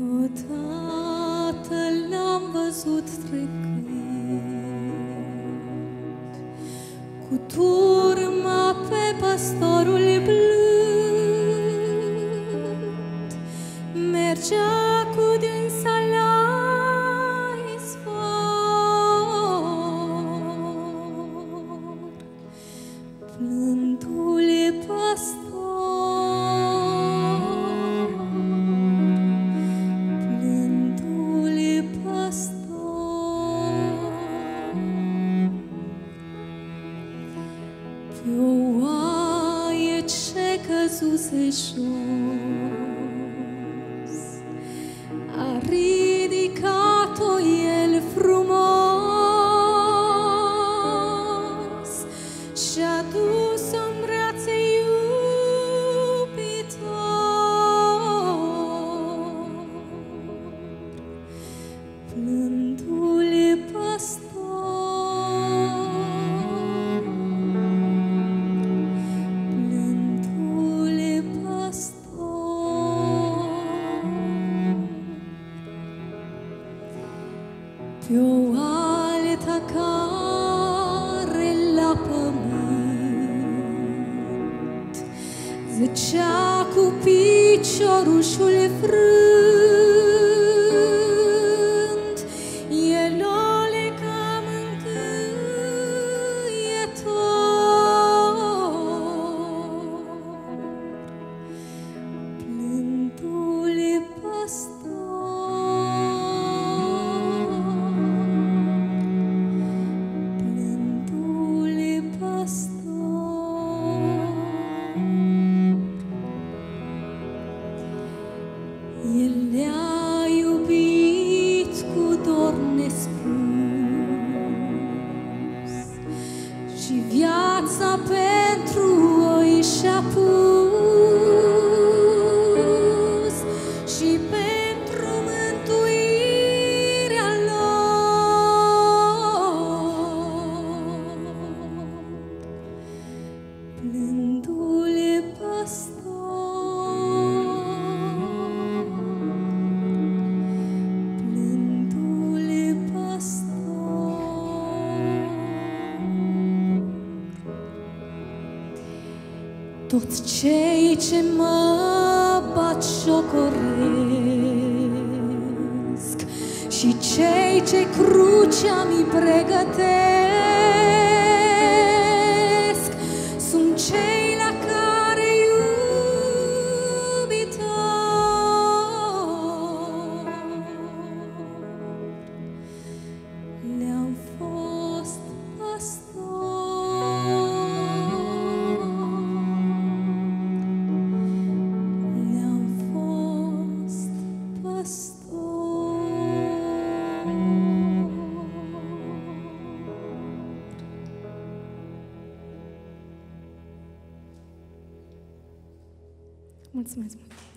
Odată l-am văzut trecând Cu turma pe păstorul blând. Mergea cu dânsa la izvor Plântul păstor Pe o oaie ce căzuse jos A care la pământ Zăcea cu piciorușul frânt viața pentru oi și-a pus Și pentru mântuirea lor. Plântul Toți cei ce mă bat șocoresc. Și cei ce crucea mi pregătesc Mulțumesc mult!